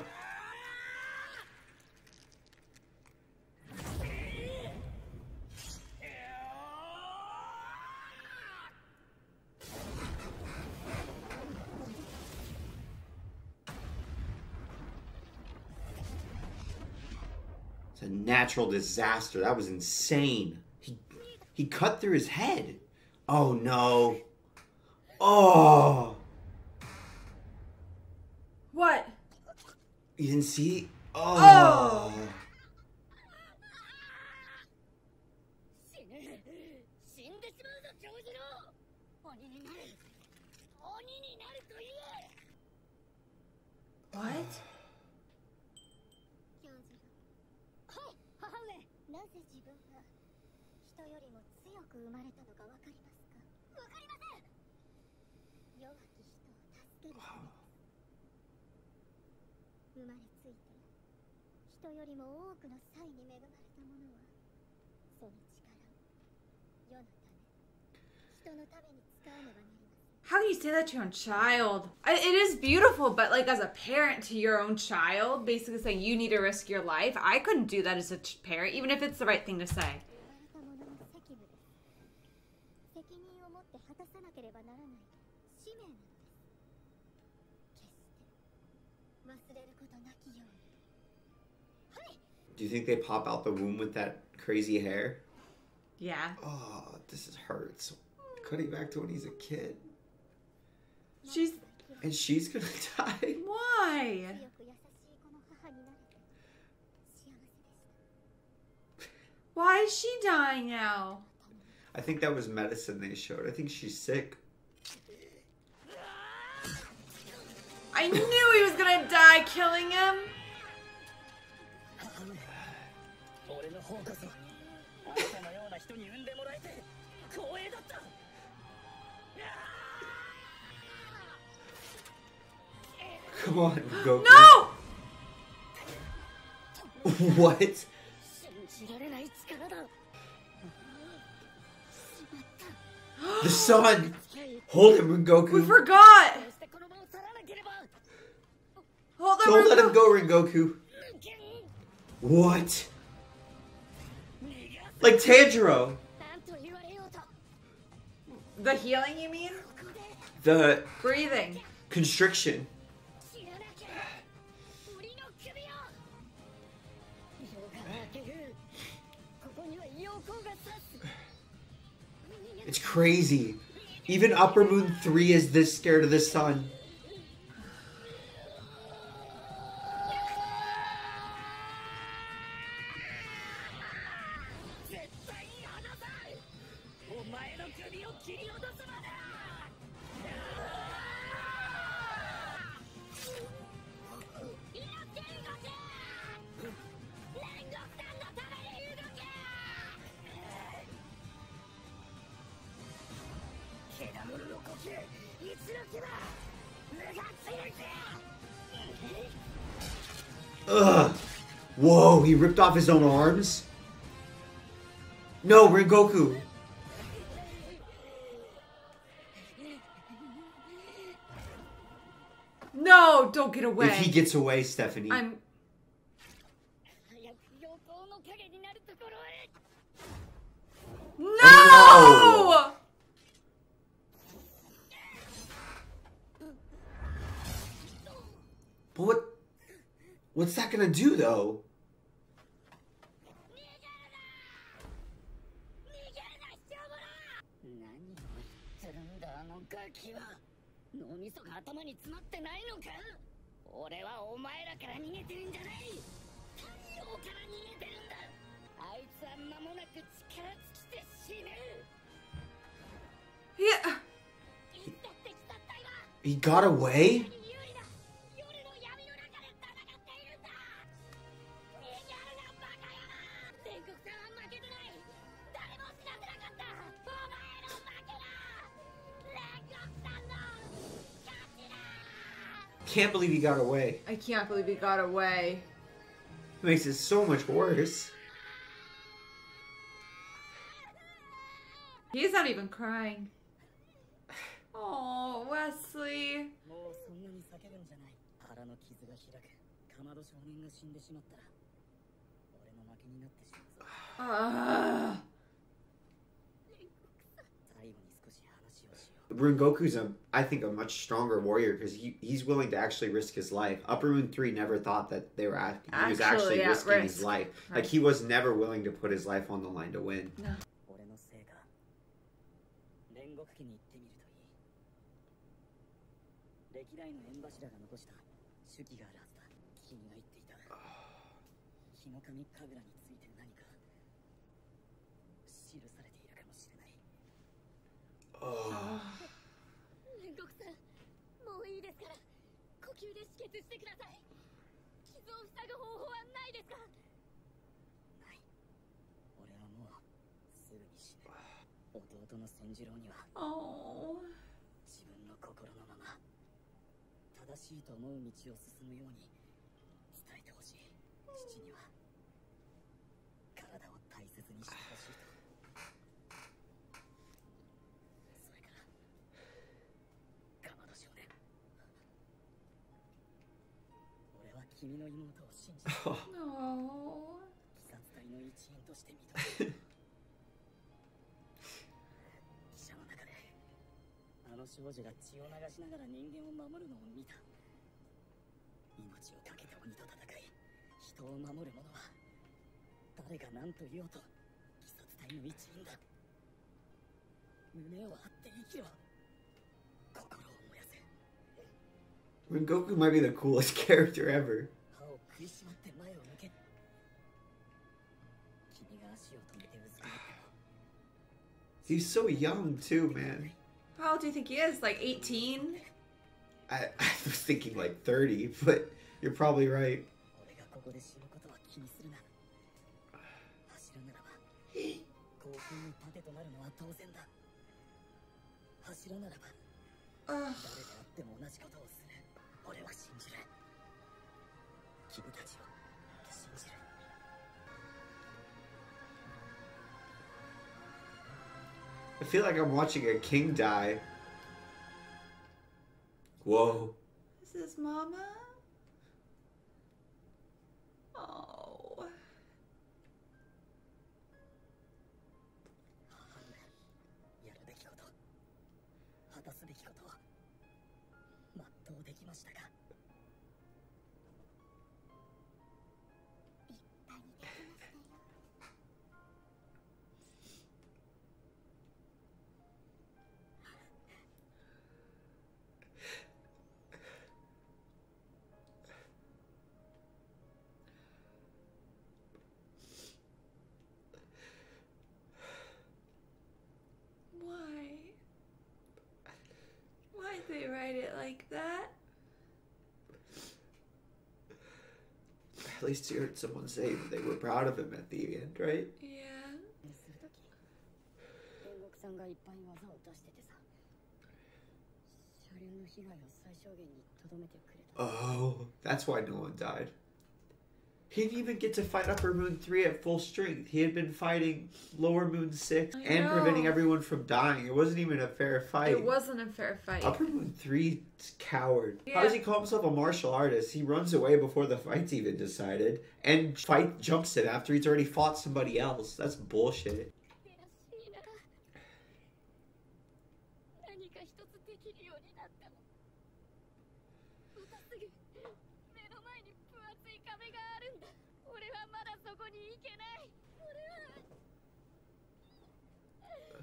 It's a natural disaster. That was insane. He he cut through his head. Oh no. Oh. What? You didn't see? Oh. oh. What? を助けるためです生まれついて人よりも多くの才に恵まれた者はその力を世のため人のために使わねばなりません How can you say that to your own child? I, it is beautiful, but like as a parent to your own child, basically saying you need to risk your life. I couldn't do that as a ch- parent, even if it's the right thing to say. Do you think they pop out the womb with that crazy hair? Yeah. Oh, this is hurts. Cutting back to when he's a kid. She's. And she's gonna die. Why? Why is she dying now? I think that was medicine they showed. I think she's sick. I knew he was gonna die killing him. 方こそあなたのような人に産んでもらえて光栄だった Come on, Goku. No! What? 信じられない力だ The sun! Hold him, We Rengoku. forgot. そしてこの場を去らなければ Hold on. Don't let him Rengo- go, Rengoku. 無限 What? Like Tanjiro. The healing, you mean? The breathing. Constriction. It's crazy. Even Upper Moon 3 is this scared of the sun. He ripped off his own arms. No, Rengoku. No, don't get away. If he gets away, Stephanie. I'm. No! Oh, no! But what? What's that gonna do, though? ちだ Can't believe he got away. I can't believe he got away. It makes it so much worse. He's not even crying. Honestly. Uh. A, I think, a much stronger warrior because he, he's willing to actually risk his life. Upper Moon Three never thought that they were act- actually, he was actually yeah, risking risk. his life. Right. Like he was never willing to put his life on the line to win. No. 歴代の縁柱が残した。手記があるはずだ。君が言っていた。日の神神楽について何か。記されているかもしれない。Oh. 煉獄さんもういいですから。呼吸で止血してください。傷を塞ぐ方法はないですか？ない。俺はもうすぐに死ぬ。弟の千次郎には。Oh. 自分の心の正しいと思う道を進むように伝えてほしい。父には体を大切にしてほしいと。それからかまど少年俺は君の妹を信じて 鬼殺隊の一員として認める少女が血を流しながら人間を守るのを見た。命を懸けて鬼と戦い人を守る者は誰が何と言おうと鬼殺隊の一員だ。胸を張って生きろ。心を燃やせ。Rengoku might be the coolest character ever. 歯を食いしまって前を向け。君が足を止めてうずくまっても He's so young too, man. How old do you think he is? Like 18? I, I was thinking like 30, but you're probably right. 俺 I feel like I'm watching a king die. Whoa. This Is Mama? least you heard someone say that they were proud of him at the end, right? Yeah. Oh, that's why no one died. He didn't even get to fight Upper Moon 3 at full strength. He had been fighting Lower Moon 6 I and preventing everyone from dying. It wasn't even a fair fight. It wasn't a fair fight. Upper Moon 3 coward. How does he call himself a martial artist? He runs away before the fight's even decided and fight jumps it after he's already fought somebody else. That's bullshit.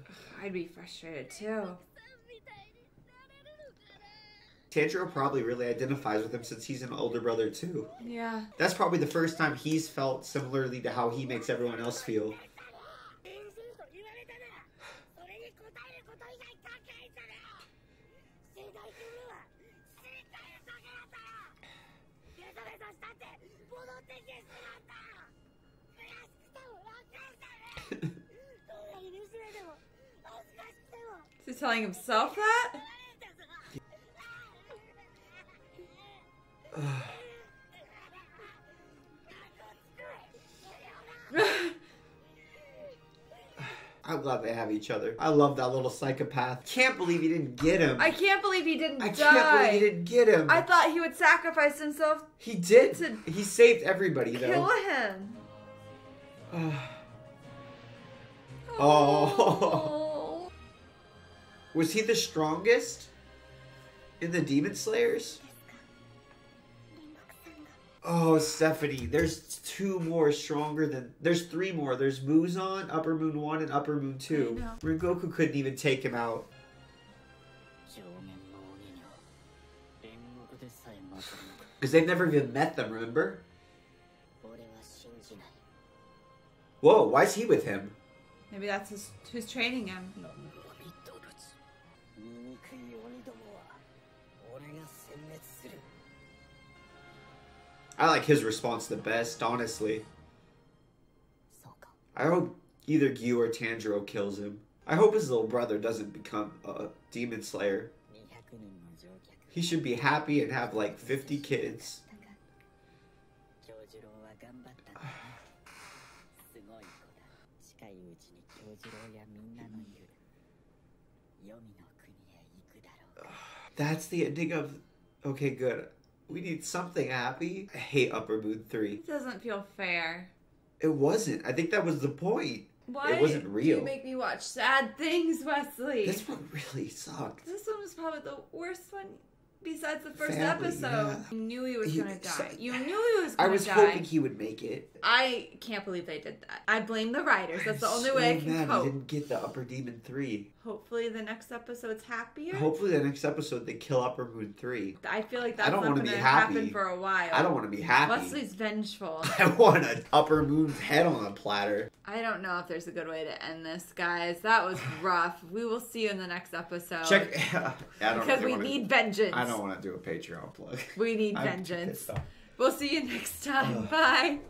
I'd be frustrated too. Tanjiro probably really identifies with him since he's an older brother too. Yeah. That's probably the first time he's felt similarly to how he makes everyone else feel. He's telling himself that? I'm glad they have each other. I love that little psychopath. Can't believe he didn't get him. I can't believe he didn't I die. can't believe he didn't get him. I thought he would sacrifice himself. He did. he saved everybody though. Kill him. oh. oh. Was he the strongest in the Demon Slayers? Oh, Stephanie, there's two more stronger than... There's three more. There's Muzan, Upper Moon 1, and Upper Moon 2. Rengoku couldn't even take him out. Because they've never even met them, remember? Whoa, why is he with him? Maybe that's his, who's training him. No. I like his response the best, honestly. I hope either Giyu or Tanjiro kills him. I hope his little brother doesn't become a demon slayer. He should be happy and have like 50 kids. That's the ending of... Okay, good. We need something happy. I hate Upper Moon 3. It doesn't feel fair. It wasn't. I think that was the point. Why it wasn't real. you make me watch sad things, Wesley? This one really sucked. This one was probably the worst one besides the first Family, episode. yeah. You knew he was He- gonna die. so- you knew he was I gonna die. I was die. hoping he would make it. I can't believe they did that. I blame the writers. That's the I'm only so way I can mad cope. He didn't get the Upper Demon 3. Hopefully, the next episode's happier. Hopefully, the next episode they kill Upper Moon 3. I feel like that's don't not going to be happen for a while. I don't want to be happy. Wesley's vengeful. I want an Upper Moon's head on a platter. I don't know if there's a good way to end this, guys. That was rough. we will see you in the next episode. Check. I don't because we wanna- need vengeance. I don't want to do a Patreon plug. We need I'm vengeance. We'll see you next time. Bye.